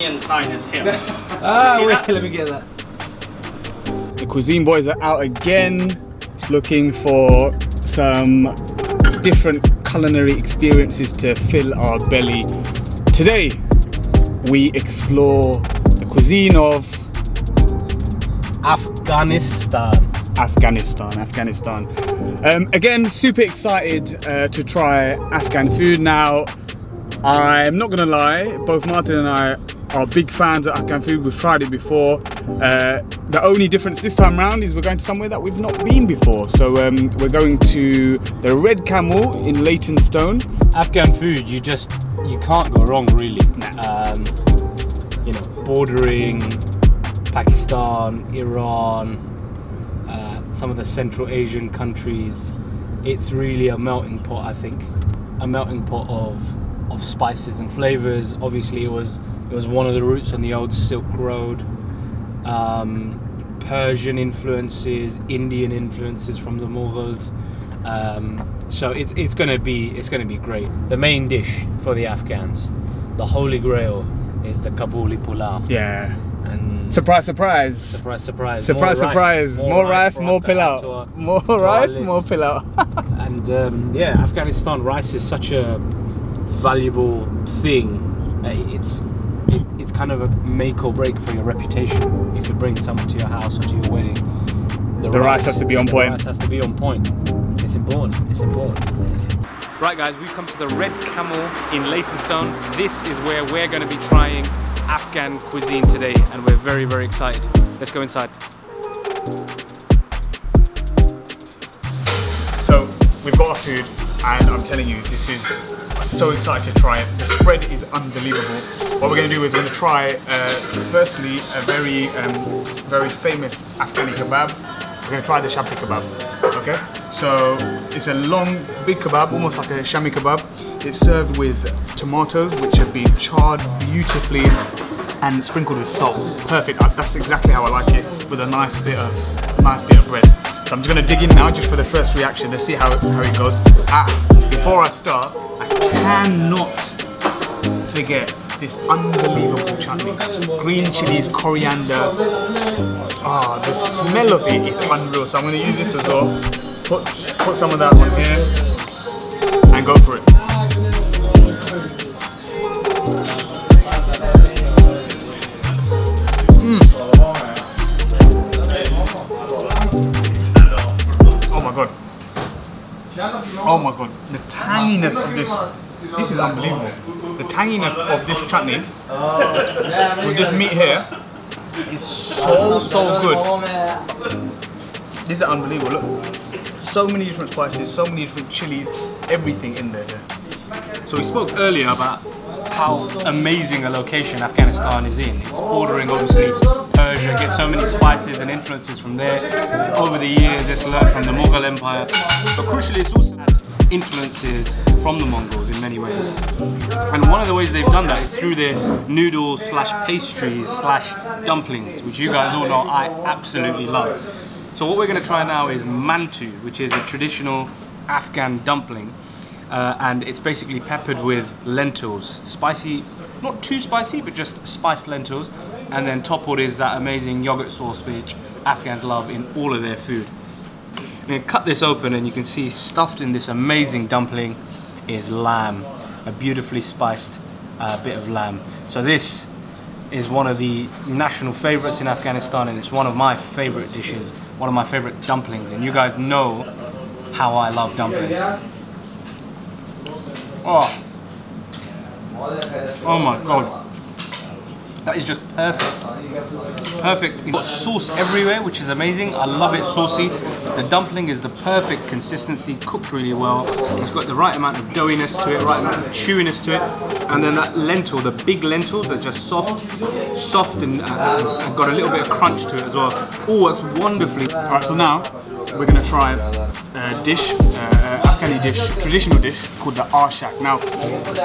sign is here. Ah, wait, let me get that. The Quizine boys are out again, looking for some different culinary experiences to fill our belly. Today, we explore the cuisine of Afghanistan. Afghanistan. Afghanistan. Um, again, super excited uh, to try Afghan food. Now, I'm not gonna lie, both Martin and I are big fans of Afghan food. We've tried it before. Uh, the only difference this time around is we're going to somewhere that we've not been before. So um, we're going to the Red Camel in Leytonstone. Afghan food, you just you can't go wrong really. Um, you know, bordering Pakistan, Iran, uh, some of the Central Asian countries. It's really a melting pot, I think. A melting pot of of spices and flavors. Obviously, it was it was one of the routes on the old Silk Road. Um, Persian influences, Indian influences from the Mughals. Um, so it's it's gonna be it's gonna be great. The main dish for the Afghans, the holy grail, is the Kabuli pulao. Yeah. And Surprise, surprise. surprise, surprise, Surprise, more rice, surprise. More, rice, more to add to pilau. our- More rice, more pilau. And um, yeah, Afghanistan rice is such a valuable thing. Uh, It's it, it's kind of a make or break for your reputation. If you bring someone to your house or to your wedding, The rice has to be on the point. rice has to be on point. It's important. It's important. Right, guys, we've come to the Red Camel in Leytonstone. This is where we're going to be trying Afghan cuisine today, and we're very, very excited. Let's go inside. So we've got our food, and I'm telling you, this is so excited to try it. The spread is unbelievable. What we're going to do is we're going to try, uh, firstly, a very, um, very famous Afghani kebab. We're going to try the chapli kebab. Okay, so it's a long, big kebab, almost like a shami kebab. It's served with tomatoes, which have been charred beautifully and sprinkled with salt. Perfect. That's exactly how I like it, with a nice bit of, nice bit of bread. So I'm just gonna dig in now, just for the first reaction. Let's see how it, how it goes. Ah, before I start, cannot forget this unbelievable chutney. Green chilies, coriander. Ah, the smell of it is unreal. So I'm gonna use this as well. Put put some of that on here and go for it. Oh my god. The tanginess of this. This is unbelievable. The tanginess of this chutney with this meat here is so so good. This is unbelievable. Look. So many different spices, so many different chilies, everything in there. So we spoke earlier about how amazing a location Afghanistan is in. It's bordering obviously Persia, gets so many spices and influences from there. Over the years it's learned from the Mughal Empire, but crucially it's also influences from the Mongols in many ways. And one of the ways they've done that is through their noodles slash pastries slash dumplings, which you guys all know I absolutely love. So what we're going to try now is mantu, which is a traditional Afghan dumpling. Uh, and it's basically peppered with lentils. Spicy, not too spicy, but just spiced lentils. And then toppled is that amazing yogurt sauce which Afghans love in all of their food. I'm to cut this open and you can see stuffed in this amazing dumpling is lamb, a beautifully spiced uh, bit of lamb. So this is one of the national favorites in Afghanistan and it's one of my favorite dishes, one of my favorite dumplings. And you guys know how I love dumplings. Oh. Oh my god. That is just perfect. Perfect. You've got sauce everywhere, which is amazing. I love it saucy. The dumpling is the perfect consistency, cooked really well. It's got the right amount of doughiness to it, right amount of chewiness to it. And then that lentil, the big lentils, they're just soft, soft and, uh, got a little bit of crunch to it as well. All works wonderfully. All right, so now we're gonna try a dish, uh, Afghani dish, traditional dish called the ashak. Now,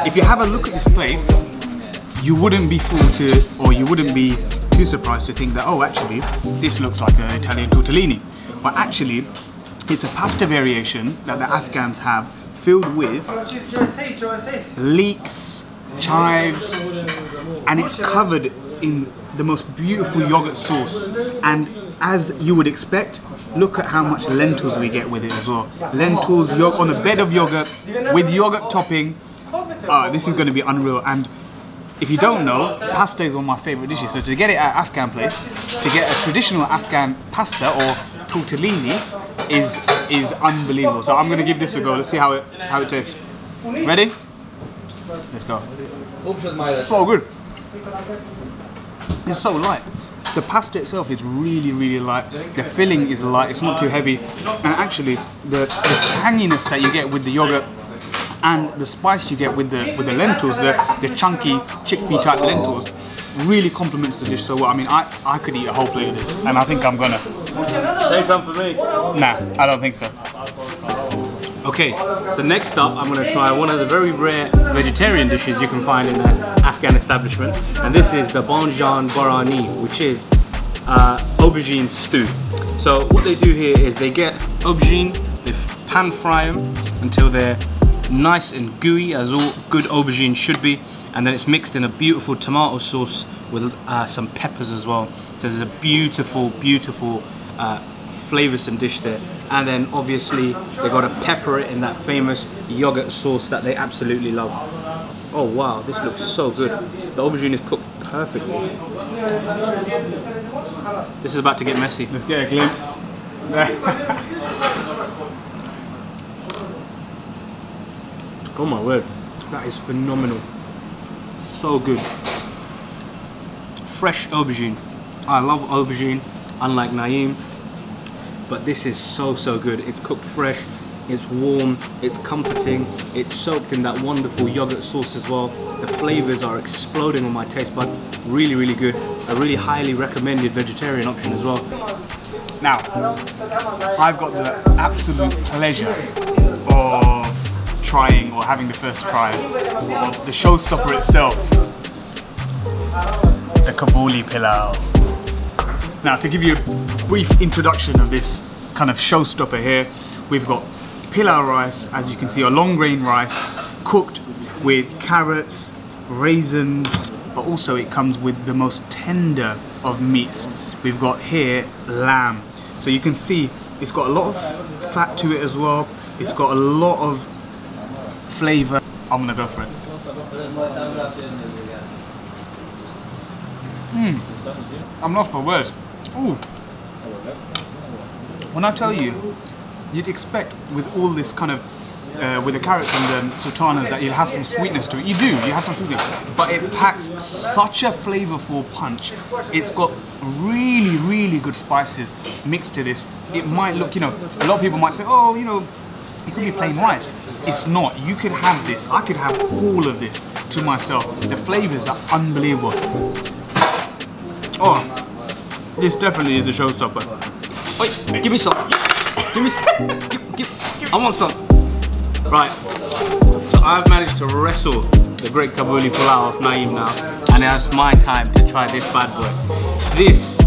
if you have a look at this plate, you wouldn't be fooled to, or you wouldn't be too surprised to think that, oh, actually, this looks like an Italian tortellini. But actually, it's a pasta variation that the Afghans have filled with leeks, chives, and it's covered in the most beautiful yogurt sauce. And as you would expect, look at how much lentils we get with it as well. Lentils on a bed of yogurt with yogurt topping. Uh, this is going to be unreal. And if you don't know, pasta is one of my favorite dishes. So to get it at Afghan place, to get a traditional Afghan pasta or tortellini is is unbelievable. So I'm going to give this a go. Let's see how it how it tastes. Ready? Let's go. So good. It's so light. The pasta itself is really, really light. The filling is light. It's not too heavy, and actually, the, the tanginess that you get with the yogurt and the spice you get with the with the lentils, the the chunky chickpea type lentils, really complements the dish so well. I mean, I I could eat a whole plate of this, and I think I'm gonna. Save some for me. Nah, I don't think so. Okay, so next up I'm going to try one of the very rare vegetarian dishes you can find in an Afghan establishment and this is the Banjan Borani which is uh, aubergine stew. So what they do here is they get aubergine, they pan fry them until they're nice and gooey as all good aubergine should be and then it's mixed in a beautiful tomato sauce with uh, some peppers as well. So there's a beautiful, beautiful uh, flavoursome dish there. And then obviously they got to pepper it in that famous yogurt sauce that they absolutely love. Oh wow, this looks so good. The aubergine is cooked perfectly. This is about to get messy. Let's get a glimpse. Oh my word, that is phenomenal. So good. Fresh aubergine. I love aubergine, unlike Naeem. But this is so, so good. It's cooked fresh, it's warm, it's comforting, it's soaked in that wonderful yogurt sauce as well. The flavors are exploding on my taste bud. Really, really good. A really highly recommended vegetarian option as well. Now, I've got the absolute pleasure of trying or having the first try of the showstopper itself, the Kabuli pilau. Now, to give you a brief introduction of this kind of showstopper here, we've got pilau rice, as you can see, a long grain rice, cooked with carrots, raisins, but also it comes with the most tender of meats. We've got here lamb. So you can see it's got a lot of fat to it as well. It's got a lot of flavor. I'm gonna go for it. Hmm. I'm lost for words. Ooh. When I tell you, you'd expect with all this kind of uh, with the carrots and the sultanas that you'll have some sweetness to it. You do, you have some sweetness, but it packs such a flavorful punch. It's got really, really good spices mixed to this. It might look, you know, a lot of people might say, oh, you know, it could be plain rice. It's not. You could have this. I could have all of this to myself. The flavors are unbelievable. Oh, this definitely is a showstopper. Wait, give me some. Give me some. Give, give, I want some. Right. So I've managed to wrestle the great Kabuli pulao of Naeem now, and now it's my time to try this bad boy. This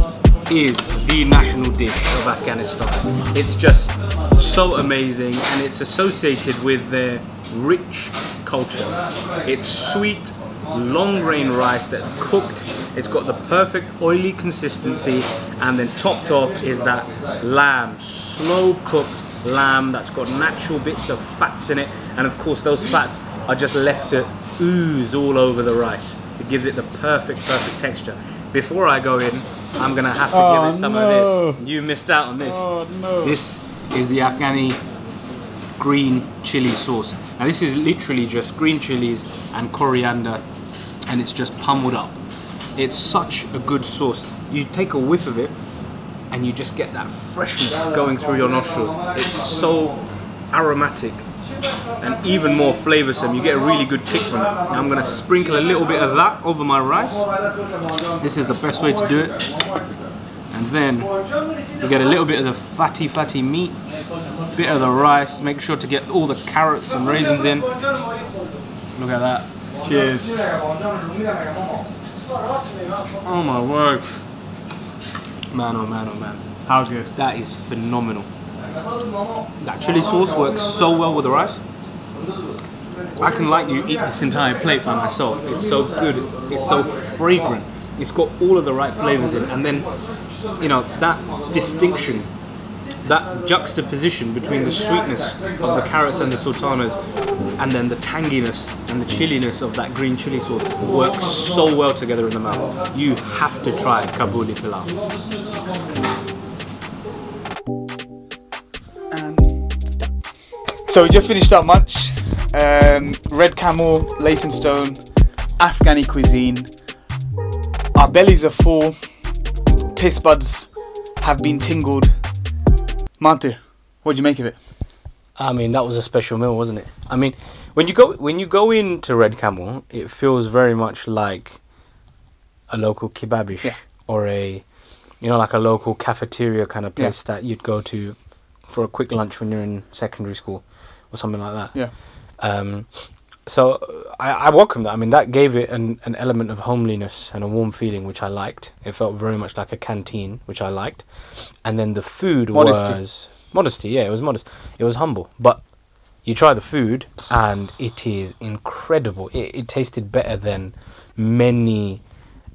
is the national dish of Afghanistan. It's just so amazing, and it's associated with their rich culture. It's sweet, long grain rice that's cooked. It's got the perfect oily consistency, and then topped off is that lamb, slow cooked lamb that's got natural bits of fats in it and of course those fats are just left to ooze all over the rice it gives it the perfect perfect texture before I go in I'm gonna have to Oh, give it some no. of this you missed out on this Oh, no. this is the Afghani green chili sauce now this is literally just green chilies and coriander and it's just pummeled up it's such a good sauce you take a whiff of it and you just get that freshness going through your nostrils. It's so aromatic and even more flavoursome. You get a really good kick from it. Now I'm going to sprinkle a little bit of that over my rice. This is the best way to do it. And then you get a little bit of the fatty, fatty meat, bit of the rice. Make sure to get all the carrots and raisins in. Look at that. Cheers. Oh my word. Man, oh man, oh man. How good? That is phenomenal. That chili sauce works so well with the rice. I can like you eat this entire plate by myself. It's so good. It's so fragrant. It's got all of the right flavors in, and then you know that distinction, that juxtaposition between the sweetness of the carrots and the sultanas, and then the tanginess and the chilliness of that green chili sauce works so well together in the mouth. You have to try Kabuli pilau. So we just finished our lunch. Um, Red Camel, Leytonstone, Afghani cuisine. Our bellies are full. Taste buds have been tingled. Martin, what do you make of it? I mean, that was a special meal, wasn't it? I mean, when you go when you go into Red Camel, it feels very much like a local kebabish Yeah. or a you know like a local cafeteria kind of place that you'd go to for a quick lunch when you're in secondary school or something like that. Yeah. Um, so uh, I, I welcome that. I mean, that gave it an, an element of homeliness and a warm feeling, which I liked. It felt very much like a canteen, which I liked. And then the food Modesty. was modesty. Yeah, it was modest. It was humble, but you try the food and it is incredible. It, it tasted better than many,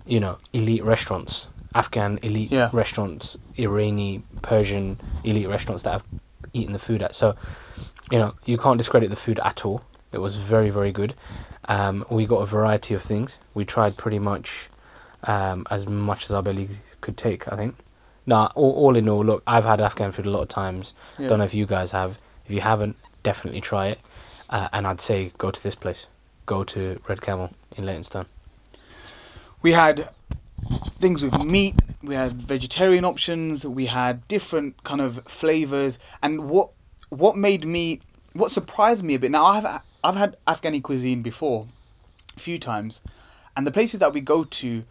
you know, elite restaurants, Afghan elite Yeah. restaurants, Irani, Persian elite restaurants that I've eaten the food at. So, you know, you can't discredit the food at all. It was very, very good. Um, we got a variety of things. We tried pretty much um, as much as our belly could take, I think. Now, all, all in all, look, I've had Afghan food a lot of times. Yeah. Don't know if you guys have. If you haven't, definitely try it. Uh, and I'd say go to this place. Go to Red Camel in Leytonstone. We had things with meat, we had vegetarian options, we had different kind of flavors, and what what made me what surprised me a bit. Now I've I've had Afghani cuisine before, a few times, and the places that we go to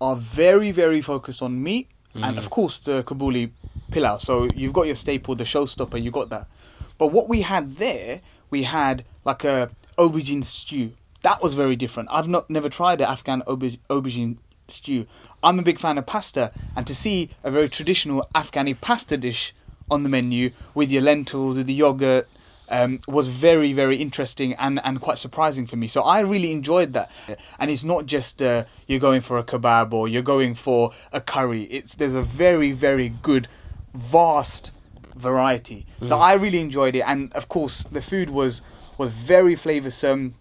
are very very focused on meat, and mm. of course the Kabuli pilau. So you've got your staple, the showstopper, you got that. But what we had there, we had like a aubergine stew. That was very different. I've not never tried an Afghan auberg- aubergine stew. I'm a big fan of pasta, and to see a very traditional Afghani pasta dish on the menu with your lentils, with the yogurt, um, was very, very interesting and, and quite surprising for me. So I really enjoyed that. And it's not just uh, you're going for a kebab or you're going for a curry. It's there's a very, very good, vast variety. So I really enjoyed it, and of course the food was was very flavoursome.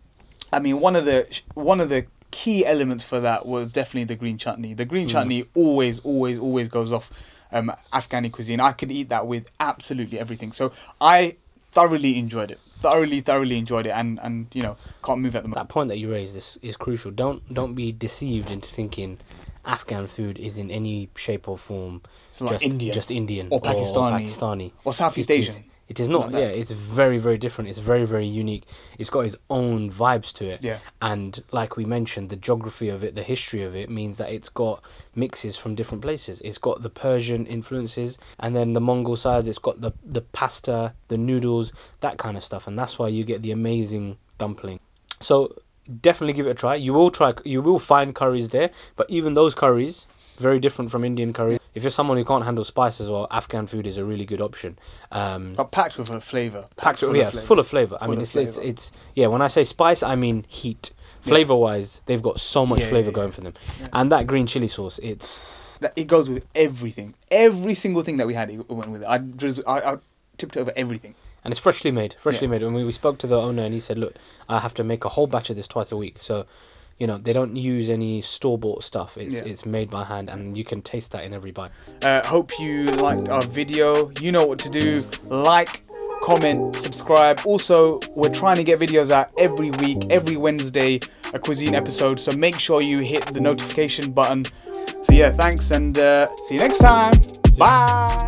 I mean, one of the one of the key elements for that was definitely the green chutney. The green chutney always, always, always goes off um, Afghani cuisine. I could eat that with absolutely everything. So I thoroughly enjoyed it. Thoroughly, thoroughly enjoyed it, and and you know can't move at the moment. That point that you raised is, is crucial. Don't don't be deceived into thinking Afghan food is in any shape or form It's like just Indian just Indian or Pakistani Pakistani or Southeast It is- Asian. It is not. Yeah, it's very very different. It's very very unique. It's got its own vibes to it. Yeah. And like we mentioned, the geography of it, the history of it means that it's got mixes from different places. It's got the Persian influences, and then the Mongol sides. It's got the the pasta, the noodles, that kind of stuff, and that's why you get the amazing dumpling. So definitely give it a try. You will try. You will find curries there, but even those curries very different from Indian curries. If you're someone who can't handle spices, well, Afghan food is a really good option. Um, But packed with a flavour. packed full with, yeah, flavour. full of flavor. I mean, it's, it's it's yeah. When I say spice, I mean heat. Flavor wise, they've got so much Yeah, yeah, flavor yeah. going for them, and that green chili sauce. It's That- It goes with everything. Every single thing that we had, it went with it. I just, I, I tipped over everything. and it's freshly made, freshly Yeah. made. When we, we spoke to the owner, and he said, "Look, I have to make a whole batch of this twice a week." So, you know, they don't use any store bought stuff. It's Yeah. it's made by hand, and you can taste that in every bite. Uh, hope you liked our video. You know what to do. Like, comment, subscribe. Also, we're trying to get videos out every week, every Wednesday, a cuisine episode. So make sure you hit the notification button. So yeah, thanks and uh, see you next time. Bye.